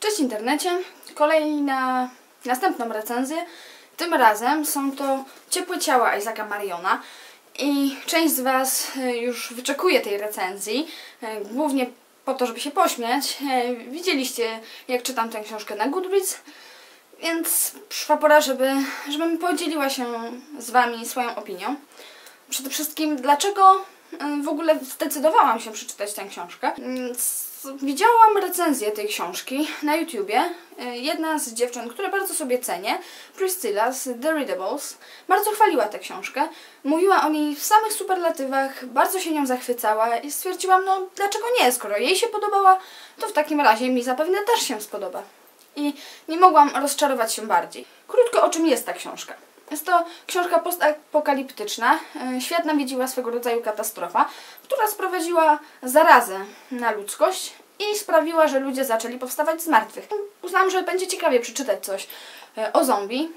Cześć internecie, kolejna, następną recenzję. Tym razem są to Ciepłe ciała Isaaca Mariona i część z Was e, już wyczekuje tej recenzji, e, głównie po to, żeby się pośmiać. E, Widzieliście, jak czytam tę książkę na Goodreads, więc przyszła pora, żeby, żebym podzieliła się z Wami swoją opinią. Przede wszystkim, dlaczego w ogóle zdecydowałam się przeczytać tę książkę. Mm, Widziałam recenzję tej książki na YouTubie. E, Jedna z dziewczyn, które bardzo sobie cenię, Priscilla z The Readables, bardzo chwaliła tę książkę. Mówiła o niej w samych superlatywach, bardzo się nią zachwycała i stwierdziłam, no dlaczego nie, skoro jej się podobała, to w takim razie mi zapewne też się spodoba. I nie mogłam rozczarować się bardziej. Krótko o czym jest ta książka. Jest to książka postapokaliptyczna. E, Świat nawiedziła swego rodzaju katastrofa, która sprowadziła zarazę na ludzkość i sprawiła, że ludzie zaczęli powstawać z martwych. Uznałam, że będzie ciekawie przeczytać coś e, o zombie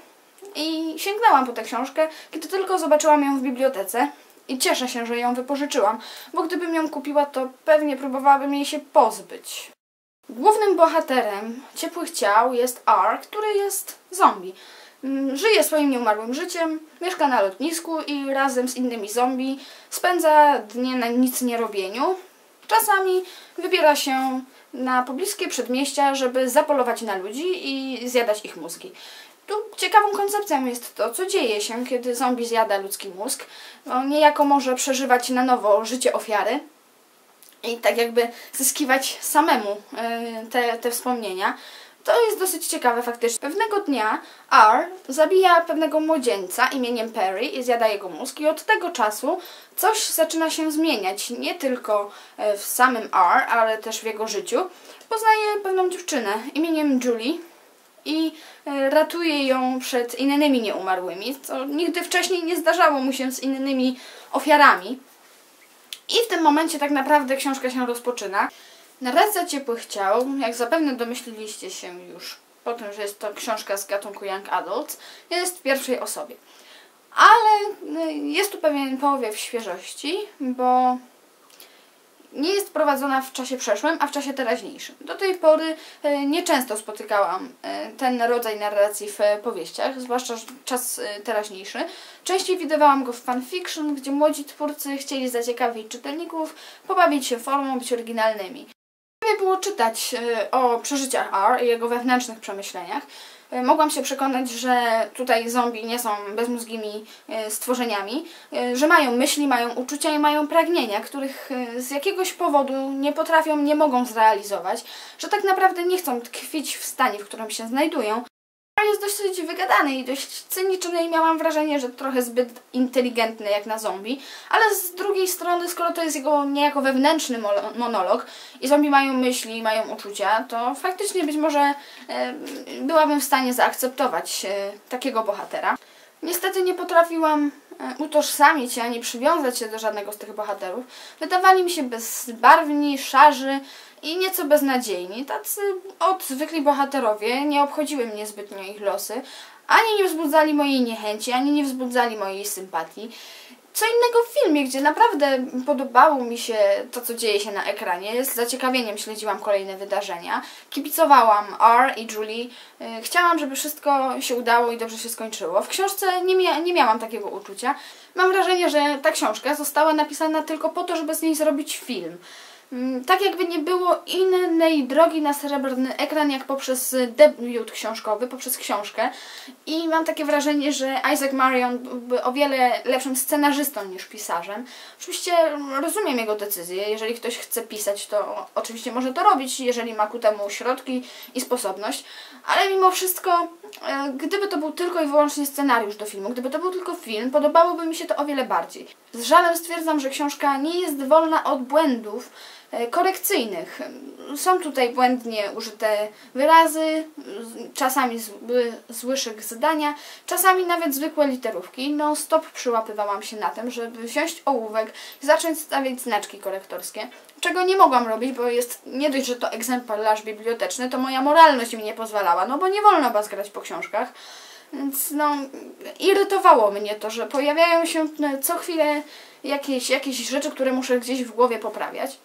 i sięgnęłam po tę książkę, kiedy tylko zobaczyłam ją w bibliotece. I cieszę się, że ją wypożyczyłam, bo gdybym ją kupiła, to pewnie próbowałabym jej się pozbyć. Głównym bohaterem Ciepłych Ciał jest R, który jest zombie. Mm, Żyje swoim nieumarłym życiem, mieszka na lotnisku i razem z innymi zombie spędza dnie na nic nie robieniu. Czasami wybiera się na pobliskie przedmieścia, żeby zapolować na ludzi i zjadać ich mózgi. Tu ciekawą koncepcją jest to, co dzieje się, kiedy zombie zjada ludzki mózg. On niejako może przeżywać na nowo życie ofiary i tak jakby zyskiwać samemu y, te, te wspomnienia. To jest dosyć ciekawe faktycznie. Pewnego dnia R zabija pewnego młodzieńca imieniem Perry i zjada jego mózg i od tego czasu coś zaczyna się zmieniać. Nie tylko e, w samym R, ale też w jego życiu. Poznaje pewną dziewczynę imieniem Julie i e, ratuje ją przed innymi nieumarłymi, co nigdy wcześniej nie zdarzało mu się z innymi ofiarami. I w tym momencie tak naprawdę książka się rozpoczyna. Narracja Ciepłych Ciał, jak zapewne domyśliliście się już po tym, że jest to książka z gatunku Young Adults, jest w pierwszej osobie. Ale y, jest tu pewien powiew świeżości, bo nie jest prowadzona w czasie przeszłym, a w czasie teraźniejszym. Do tej pory e, nieczęsto spotykałam e, ten rodzaj narracji w powieściach, zwłaszcza czas teraźniejszy. Częściej widywałam go w fanfiction, gdzie młodzi twórcy chcieli zaciekawić czytelników, pobawić się formą, być oryginalnymi. Ciekawie było czytać e, o przeżyciach R i jego wewnętrznych przemyśleniach. E, Mogłam się przekonać, że tutaj zombie nie są bezmózgimi e, stworzeniami, że mają myśli, mają uczucia i mają pragnienia, których z jakiegoś powodu nie potrafią, nie mogą zrealizować, że tak naprawdę nie chcą tkwić w stanie, w którym się znajdują. Jest dosyć wygadany i dość cyniczny i miałam wrażenie, że trochę zbyt inteligentny jak na zombie, ale z drugiej strony, skoro to jest jego niejako wewnętrzny monolog i zombie mają myśli, mają uczucia, to faktycznie być może e, byłabym w stanie zaakceptować e, takiego bohatera. Niestety nie potrafiłam e, utożsamić się ani przywiązać się do żadnego z tych bohaterów. Wydawali mi się bezbarwni, szarzy i nieco beznadziejni. Tacy odzwykli bohaterowie, nie obchodziły mnie zbytnio ich losy, ani nie wzbudzali mojej niechęci, ani nie wzbudzali mojej sympatii. Co innego w filmie, gdzie naprawdę podobało mi się to, co dzieje się na ekranie. Z zaciekawieniem śledziłam kolejne wydarzenia. Kibicowałam R i Julie. Yy, Chciałam, żeby wszystko się udało i dobrze się skończyło. W książce nie, mia nie miałam takiego uczucia. Mam wrażenie, że ta książka została napisana tylko po to, żeby z niej zrobić film. Mm, Tak jakby nie było innej drogi na srebrny ekran, jak poprzez debiut książkowy, poprzez książkę. I mam takie wrażenie, że Isaac Marion byłby o wiele lepszym scenarzystą niż pisarzem. Oczywiście rozumiem jego decyzję. Jeżeli ktoś chce pisać, to oczywiście może to robić, jeżeli ma ku temu środki i sposobność. Ale mimo wszystko, e, gdyby to był tylko i wyłącznie scenariusz do filmu, gdyby to był tylko film, podobałoby mi się to o wiele bardziej. Z żalem stwierdzam, że książka nie jest wolna od błędów korekcyjnych. Są tutaj błędnie użyte wyrazy, czasami zły, zły zdania, czasami nawet zwykłe literówki. Non stop przyłapywałam się na tym, żeby wziąć ołówek i zacząć stawiać znaczki korektorskie. Czego nie mogłam robić, bo jest nie dość, że to egzemplarz biblioteczny, to moja moralność mi nie pozwalała, no bo nie wolno was grać po książkach. Więc no, irytowało mnie to, że pojawiają się e, co chwilę jakieś, jakieś rzeczy, które muszę gdzieś w głowie poprawiać.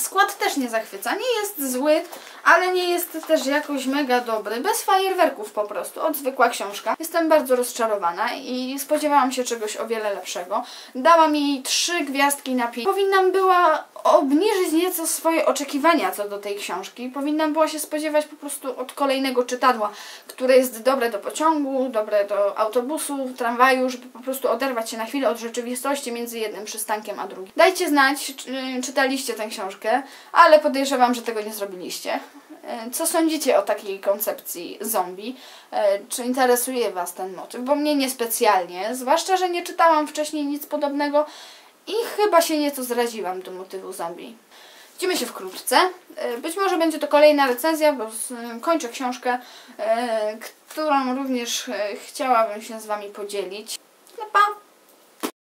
Skład też nie zachwyca, nie jest zły, ale nie jest też jakoś mega dobry, bez fajerwerków po prostu, od zwykła książka. Jestem bardzo rozczarowana i spodziewałam się czegoś o wiele lepszego. Dałam jej trzy gwiazdki na pięć. Powinnam była obniżyć nieco swoje oczekiwania co do tej książki. Powinnam była się spodziewać po prostu od kolejnego czytadła, które jest dobre do pociągu, dobre do autobusu, tramwaju, żeby po prostu oderwać się na chwilę od rzeczywistości między jednym przystankiem a drugim. Dajcie znać, czy czytaliście tę książkę, ale podejrzewam, że tego nie zrobiliście. E, Co sądzicie o takiej koncepcji zombie? E, Czy interesuje Was ten motyw? Bo mnie niespecjalnie, zwłaszcza, że nie czytałam wcześniej nic podobnego i chyba się nieco zraziłam do motywu zombie. Widzimy się wkrótce. E, Być może będzie to kolejna recenzja, bo z- kończę książkę, e, którą również e, chciałabym się z Wami podzielić.